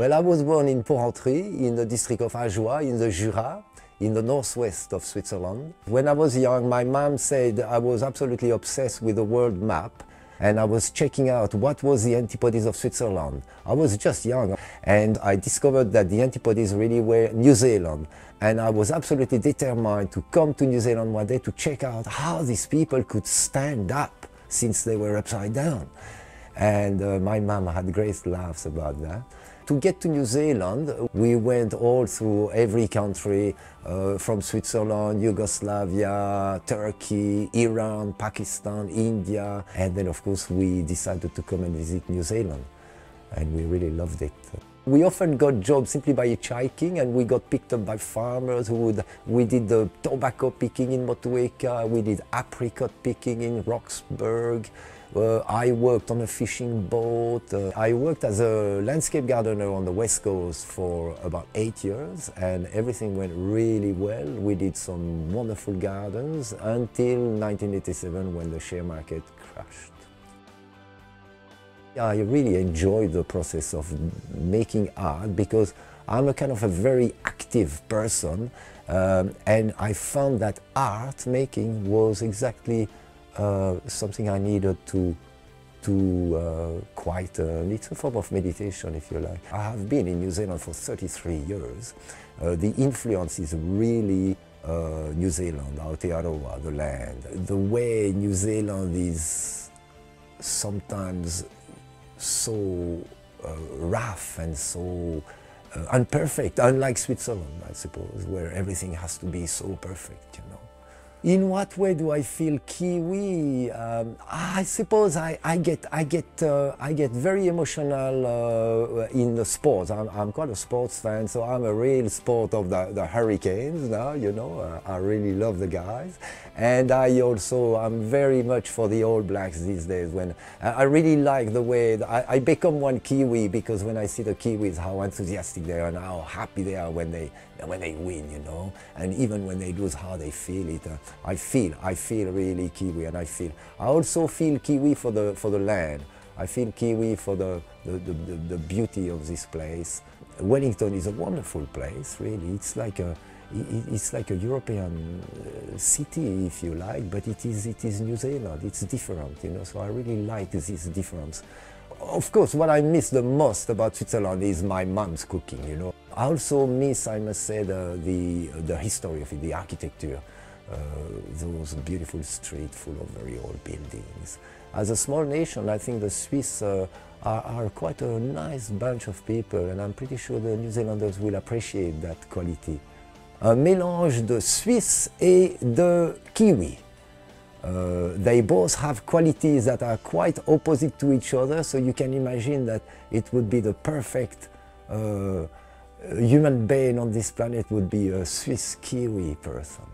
Well, I was born in Porrentruy, in the district of Ajoie, in the Jura, in the northwest of Switzerland. When I was young, my mom said I was absolutely obsessed with the world map and I was checking out what was the antipodes of Switzerland. I was just young and I discovered that the antipodes really were New Zealand and I was absolutely determined to come to New Zealand one day to check out how these people could stand up since they were upside down. And uh, my mom had great laughs about that. To get to New Zealand, we went all through every country, uh, from Switzerland, Yugoslavia, Turkey, Iran, Pakistan, India, and then of course we decided to come and visit New Zealand, and we really loved it. We often got jobs simply by hitchhiking and we got picked up by farmers who would, we did the tobacco picking in Motueka, we did apricot picking in Roxburgh, uh, I worked on a fishing boat. Uh, I worked as a landscape gardener on the west coast for about eight years and everything went really well. We did some wonderful gardens until 1987 when the share market crashed. I really enjoyed the process of making art because I'm a kind of a very active person um, and I found that art making was exactly something I needed to to uh, quite, uh, a form of meditation if you like. I have been in New Zealand for 33 years. Uh, the influence is really uh, New Zealand, Aotearoa, the land. The way New Zealand is sometimes so uh, rough and so uh, unperfect, unlike Switzerland, I suppose, where everything has to be so perfect, you know. In what way do I feel Kiwi? Um, I suppose I, I get I get uh, I get very emotional uh, in the sports. I'm, I'm quite a sports fan, so I'm a real sport of the, the Hurricanes now. You know, uh, I really love the guys, and I also I'm very much for the All Blacks these days. When I really like the way I, I become one Kiwi because when I see the Kiwis, how enthusiastic they are and how happy they are when they when they win. You know, and even when they lose, how they feel it. I feel, I feel really Kiwi and I feel, I also feel Kiwi for the, for the land. I feel Kiwi for the, the, the, the beauty of this place. Wellington is a wonderful place, really. It's like a, it's like a European uh, city, if you like, but it is, it is New Zealand. It's different, you know, so I really like this difference. Of course, what I miss the most about Switzerland is my mom's cooking, you know. I also miss, I must say, the, the, the history of it, the architecture. Uh, those beautiful streets full of very old buildings. As a small nation, I think the Swiss uh, are, are, quite a nice bunch of people and I'm pretty sure the New Zealanders will appreciate that quality. Un mélange de Suisse et de Kiwi. Uh, they both have qualities that are quite opposite to each other, so you can imagine that it would be the perfect uh, human being on this planet would be a Swiss Kiwi person.